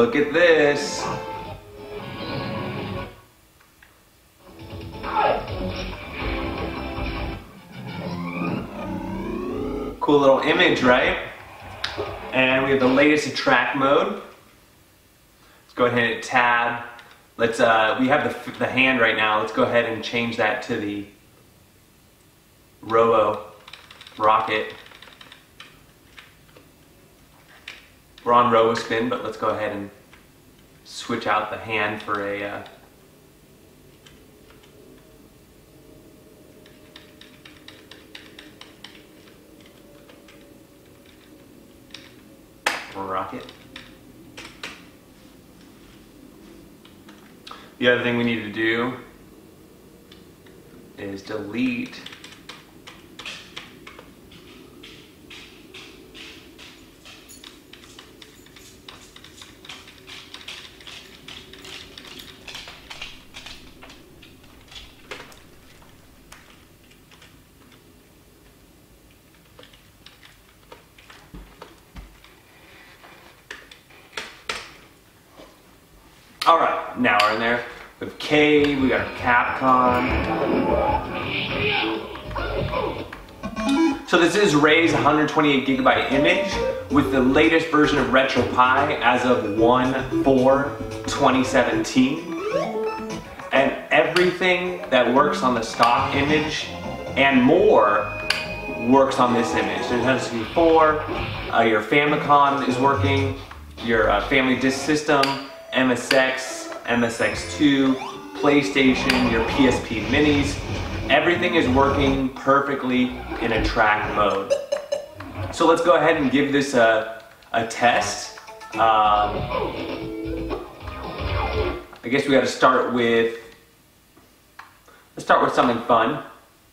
Look at this. Cool little image, right? And we have the latest attract mode. Let's go ahead and hit tab. Let's, uh, we have the, the hand right now. Let's go ahead and change that to the Robo rocket. We're on Robo spin, but let's go ahead and switch out the hand for a uh, rocket. The other thing we need to do is delete Now we're in there. We have K, we got Capcom. So this is Rey's 128 gigabyte image with the latest version of RetroPie as of 1 4 2017. And everything that works on the stock image and more works on this image. There's N64, uh, your Famicom is working, your uh, family disk system, MSX, MSX2, PlayStation, your PSP minis. Everything is working perfectly in attract mode. So let's go ahead and give this a, a test. Um, I guess we got to start with, let's start with something fun.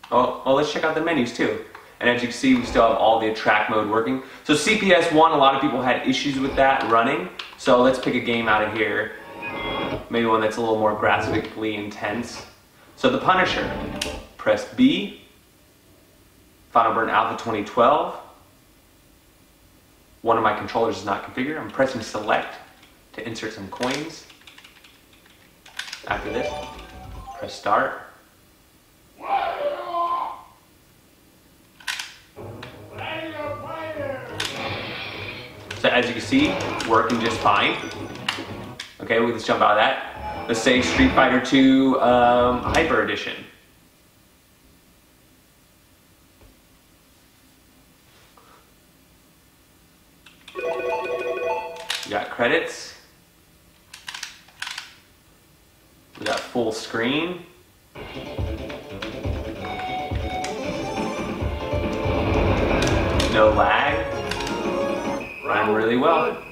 Oh, well, let's check out the menus too. And as you can see, we still have all the attract mode working. So CPS 1, a lot of people had issues with that running. So let's pick a game out of here. Maybe one that's a little more graphically intense. So The Punisher. Press B. Final Burn Alpha 2012. One of my controllers is not configured. I'm pressing select to insert some coins. After this, press start. So as you can see, working just fine. Okay, we can jump out of that. Let's say Street Fighter 2 um, Hyper Edition. We got credits. We got full screen. No lag. Ran really well.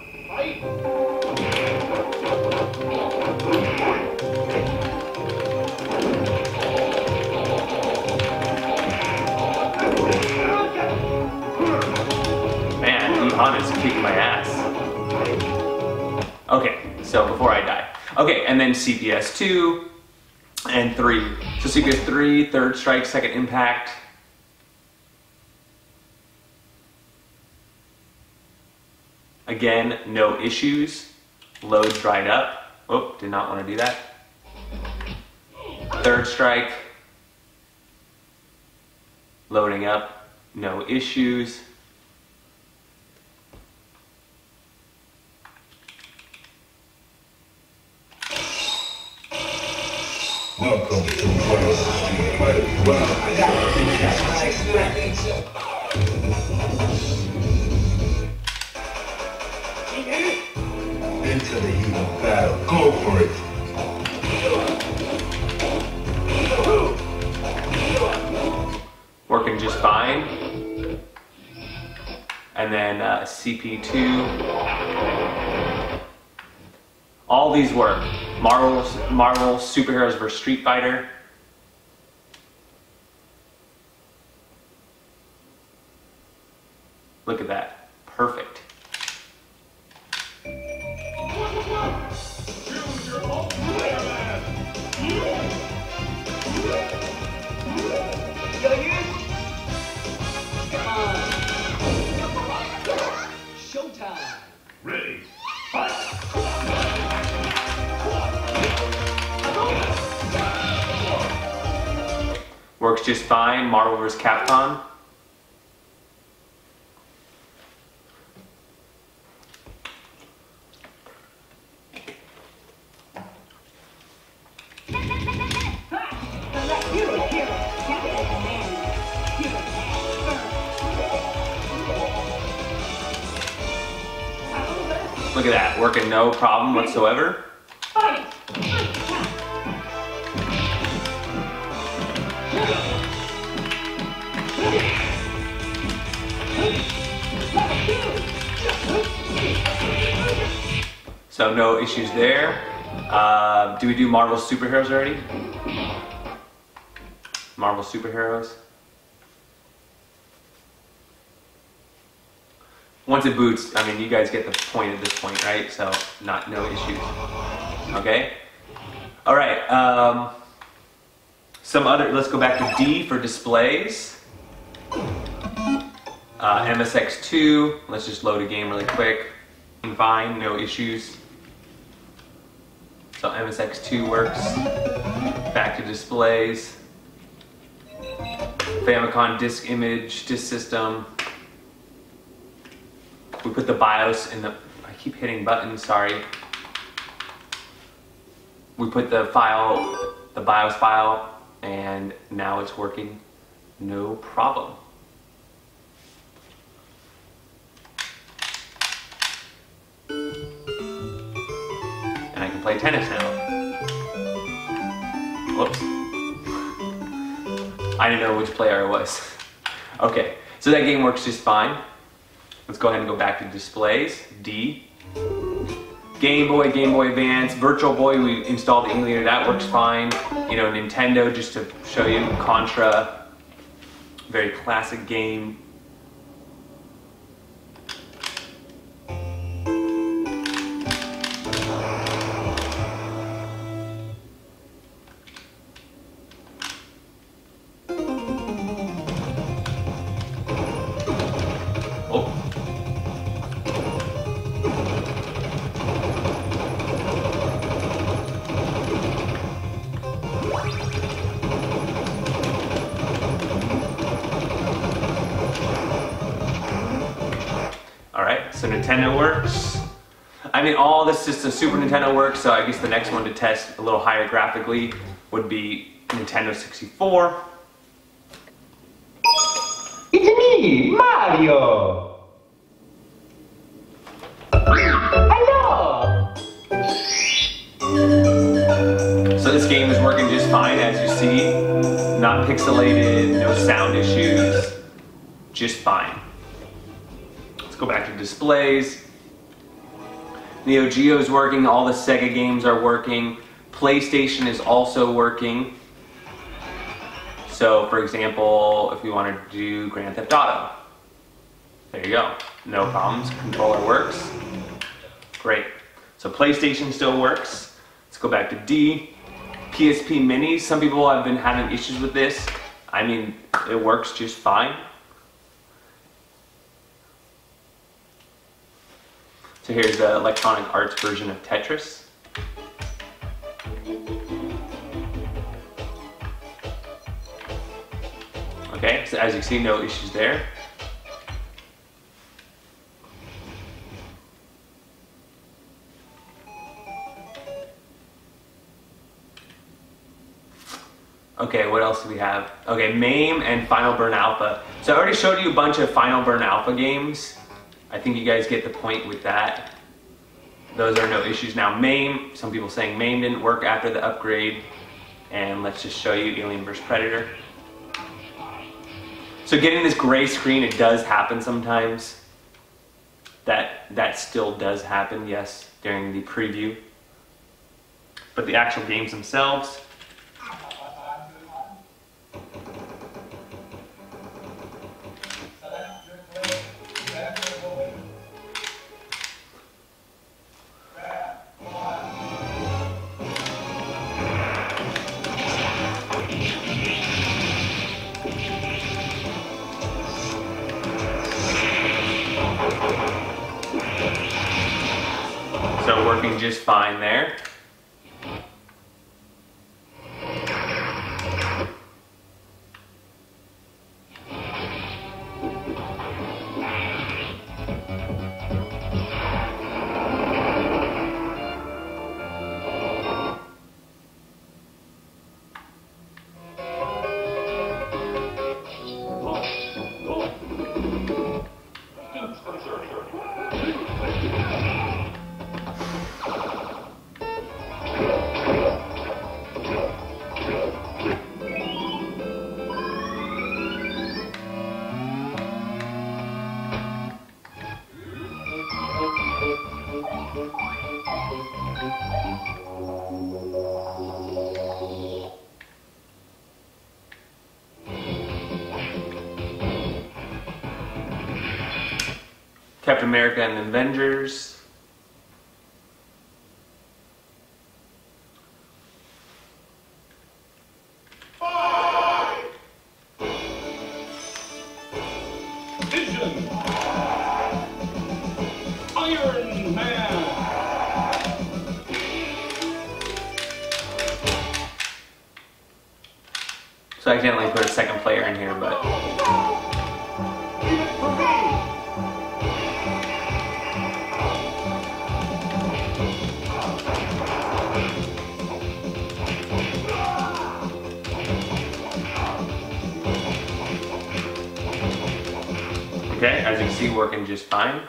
Kicking my ass. Okay, so before I die. Okay, and then CPS 2 and 3. So CPS 3, third strike, second impact. Again, no issues. Load dried up. Oh, did not want to do that. Third strike. Loading up. No issues. Welcome to World Street Fighter. Well, I got a Into the heat of battle. Go for it. Working just fine. And then uh, CP2. All these work. Marvel, Marvel superheroes vs Street Fighter. Look at that. Perfect. Just fine. Marvel vs. Capcom. Look at that, working no problem whatsoever. So no issues there. Uh, do we do Marvel superheroes already? Marvel superheroes. Once it boots, I mean, you guys get the point at this point, right? So not no issues. Okay. All right. Um, some other. Let's go back to D for displays. Uh, MSX2. Let's just load a game really quick. Fine, no issues. So MSX2 works. Back to displays. Famicom disk image, disk system. We put the BIOS in the, I keep hitting buttons, sorry. We put the file, the BIOS file, and now it's working no problem. Play tennis now. Whoops. I didn't know which player I was. Okay, so that game works just fine. Let's go ahead and go back to displays, D. Game Boy, Game Boy Advance, Virtual Boy, we installed the emulator, that works fine. You know, Nintendo, just to show you, Contra, very classic game. So Nintendo works. I mean, all the systems, Super Nintendo works, so I guess the next one to test a little higher graphically would be Nintendo 64. It's me, Mario! Hello! So this game is working just fine, as you see. Not pixelated, no sound issues, just fine. Let's go back to displays. Neo Geo is working, all the Sega games are working. PlayStation is also working. So, for example, if we want to do Grand Theft Auto, there you go. No problems. Controller works. Great. So PlayStation still works. Let's go back to D. PSP Mini, Some people have been having issues with this. I mean, it works just fine. So here's the Electronic Arts version of Tetris. Okay, so as you see, no issues there. Okay, what else do we have? Okay, MAME and Final Burn Alpha. So I already showed you a bunch of Final Burn Alpha games. Think you guys get the point with that. Those are no issues. Now MAME, some people saying MAME didn't work after the upgrade. And let's just show you Alien vs. Predator. So getting this gray screen, it does happen sometimes. That, that still does happen, yes, during the preview. But the actual games themselves, so working just fine there. Captain America and the Avengers. So I accidentally put a second player in here, but Okay, as you can see, working just fine.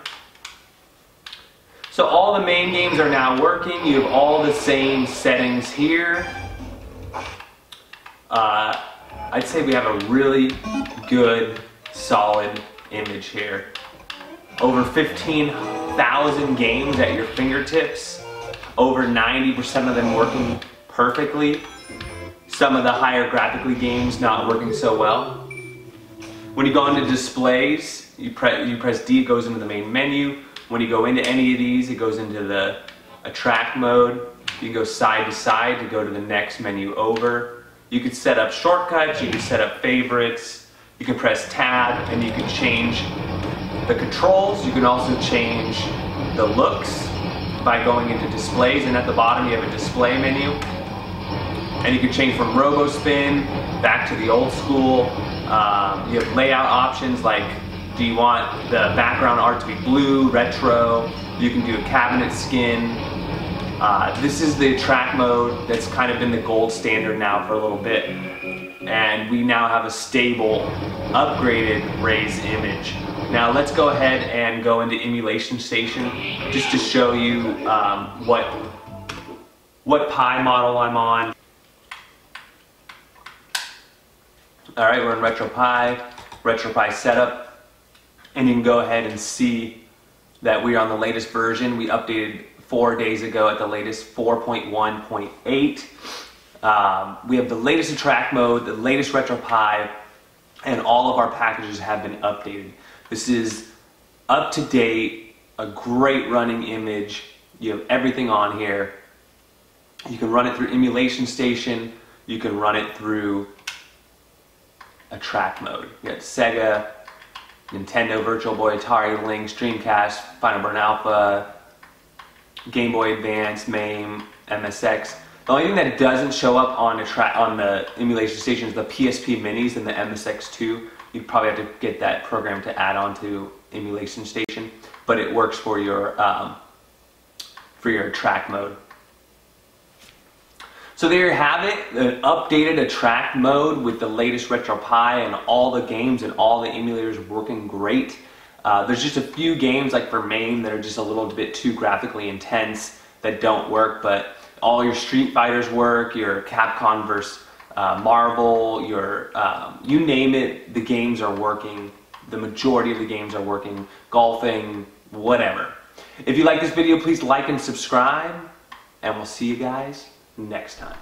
So all the main games are now working. You have all the same settings here. Uh, I'd say we have a really good, solid image here. Over 15,000 games at your fingertips. Over 90% of them working perfectly. Some of the higher graphically games not working so well. When you go into displays, you, pre- you press D, it goes into the main menu. When you go into any of these, it goes into the attract mode. You can go side to side to go to the next menu over. You can set up shortcuts, you can set up favorites, you can press tab and you can change the controls. You can also change the looks by going into displays and at the bottom you have a display menu and you can change from RoboSpin back to the old school. Um, you have layout options like do you want the background art to be blue, retro? You can do a cabinet skin. Uh, this is the track mode that's kind of been the gold standard now for a little bit. And we now have a stable, upgraded Rey's image. Now let's go ahead and go into Emulation Station just to show you um, what, what Pi model I'm on. All right, we're in RetroPie, RetroPie setup, and you can go ahead and see that we are on the latest version. We updated four days ago at the latest 4.1.8. Um, we have the latest attract mode, the latest RetroPie, and all of our packages have been updated. This is up to date, a great running image. You have everything on here. You can run it through Emulation Station. You can run it through attract mode. You got Sega, Nintendo, Virtual Boy, Atari, Lynx, Dreamcast, Final Burn Alpha, Game Boy Advance, MAME, MSX. The only thing that doesn't show up on a tra- on the emulation station is the PSP Minis and the MSX2. You'd probably have to get that program to add on to emulation station, but it works for your um, for your track mode. So there you have it, an updated attract mode with the latest RetroPie and all the games and all the emulators working great. Uh, there's just a few games like for MAME that are just a little bit too graphically intense that don't work, but all your Street Fighters work, your Capcom versus uh, Marvel, your um, you name it, the games are working. The majority of the games are working. Golfing, whatever. If you like this video, please like and subscribe, and we'll see you guys next time.